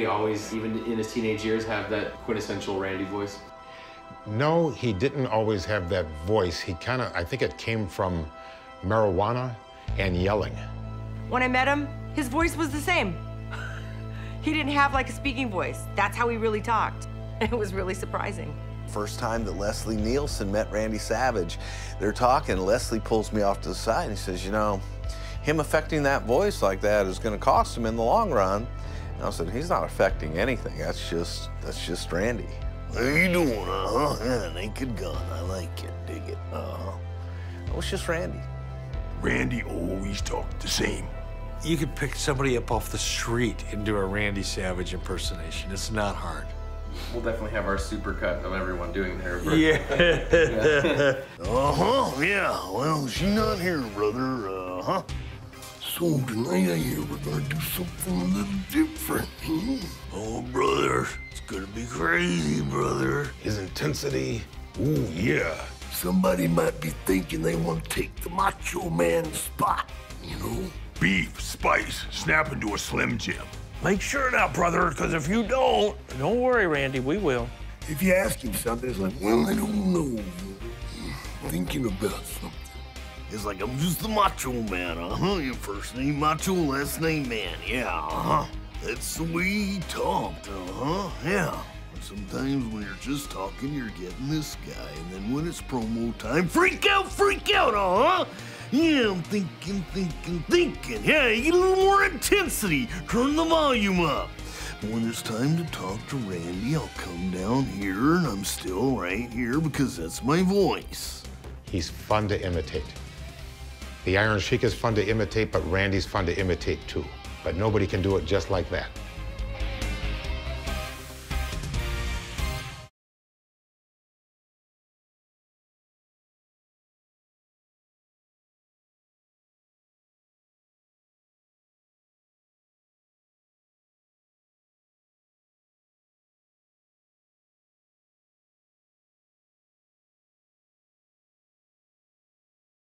would always, even in his teenage years, have that quintessential Randy voice? No, he didn't always have that voice. He kind of, I think it came from marijuana and yelling. When I met him, his voice was the same. he didn't have like a speaking voice. That's how he really talked. It was really surprising. First time that Leslie Nielsen met Randy Savage, they're talking. Leslie pulls me off to the side and he says, You know, him affecting that voice like that is going to cost him in the long run. And I said, He's not affecting anything. That's just, that's just Randy. How you doing, uh-huh? Yeah, naked gun. I like it, dig it, uh-huh. It was just Randy. Randy always talked the same. You could pick somebody up off the street and do a Randy Savage impersonation. It's not hard. We'll definitely have our supercut of everyone doing their. Yeah. Uh-huh, yeah. Well, she's not here, brother, uh-huh. So tonight I hear we're gonna do something a little different. Hmm? Oh, brother, it's gonna be crazy, brother. His intensity, ooh, yeah. Somebody might be thinking they want to take the Macho Man's spot, you know? Beef, spice, snap into a Slim Jim. Make sure now, brother, because if you don't, Don't worry, Randy, we will. if you ask him something, it's like, well, I don't know. Thinking about something. It's like, I'm just the Macho Man, uh-huh. Your first name Macho, last name Man. Yeah, uh-huh. That's the way he talked, uh-huh. Yeah. But sometimes when you're just talking, you're getting this guy. And then when it's promo time, freak out, freak out, uh-huh. Yeah, I'm thinking, thinking, thinking. Yeah, you get a little more intensity. Turn the volume up. When it's time to talk to Randy, I'll come down here and I'm still right here because that's my voice. He's fun to imitate. The Iron Sheik is fun to imitate, but Randy's fun to imitate too. But nobody can do it just like that.